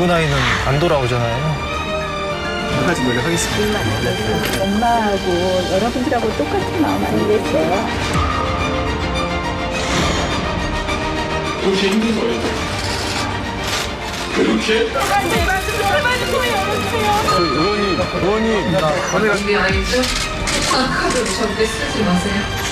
죽은 아이는 안 돌아오잖아요. 한 가지 노력하겠습니다. 엄마하고 여러분들하고 똑같은 마음 아니겠어요? 그렇게 힘든 거예요. 그렇게 제발 좀 제발 좀 도와주세요. 의원님, 의원님. 나 카메라 준비하겠죠? 카드 절대 쓰지 마세요.